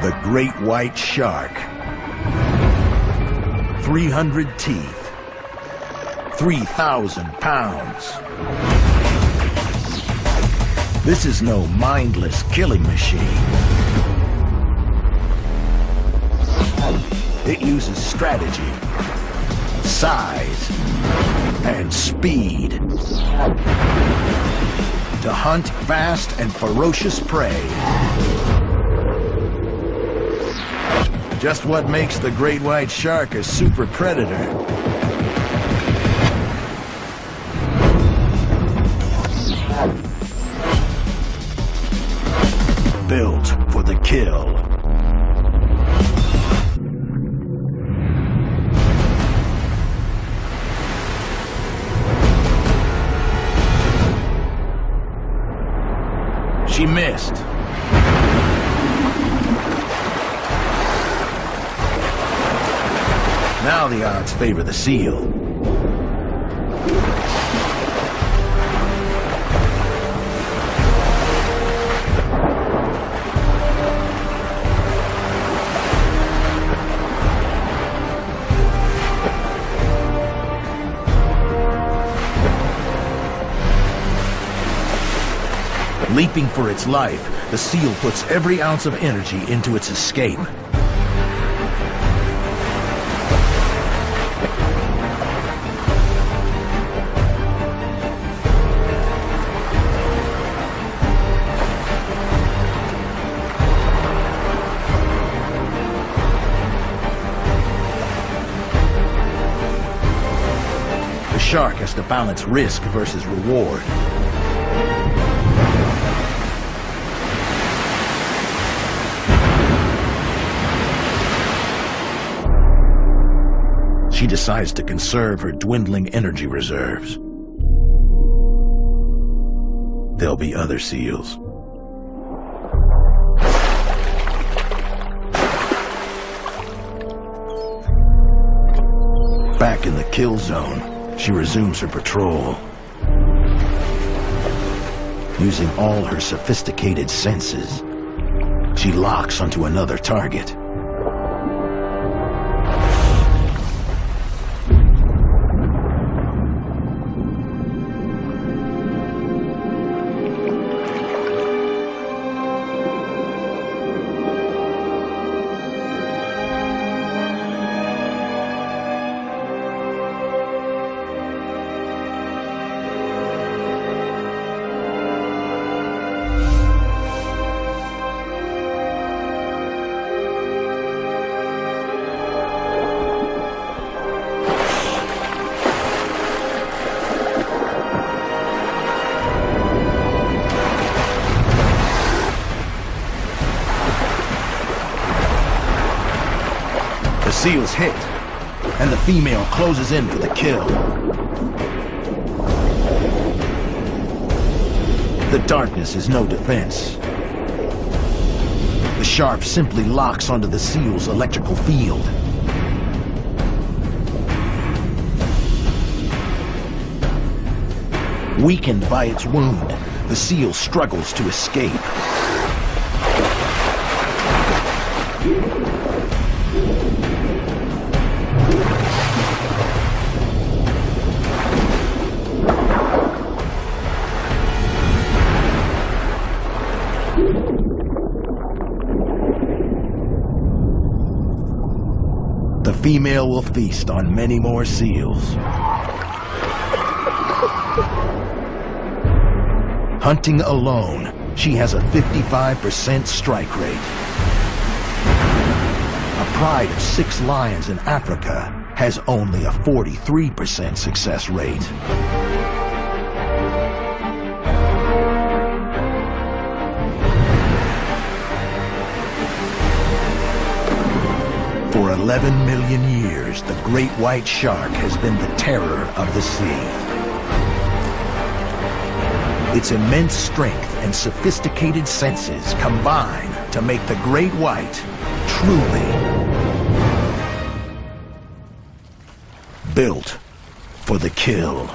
The Great White Shark. 300 teeth. 3,000 pounds. This is no mindless killing machine. It uses strategy, size, and speed to hunt fast and ferocious prey. Just what makes the great white shark a super predator. Built for the kill. She missed. Now the odds favor the seal. Leaping for its life, the seal puts every ounce of energy into its escape. Shark has to balance risk versus reward. She decides to conserve her dwindling energy reserves. There'll be other seals. Back in the kill zone, she resumes her patrol. Using all her sophisticated senses, she locks onto another target. Seal's hit, and the female closes in for the kill. The darkness is no defense. The sharp simply locks onto the seal's electrical field. Weakened by its wound, the seal struggles to escape. The female will feast on many more seals. Hunting alone, she has a 55% strike rate. A pride of six lions in Africa has only a 43% success rate. 11 million years, the great white shark has been the terror of the sea. Its immense strength and sophisticated senses combine to make the great white truly built for the kill.